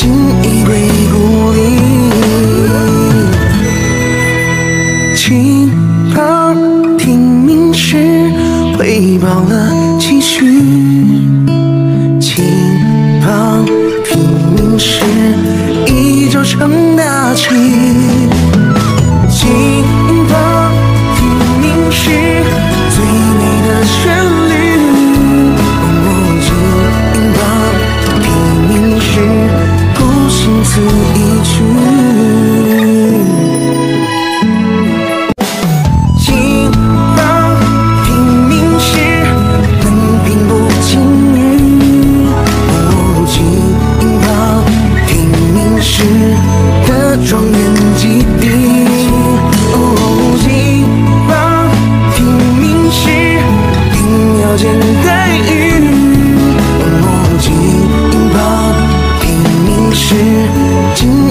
锦衣归故里，亲朋听命时，回报了。to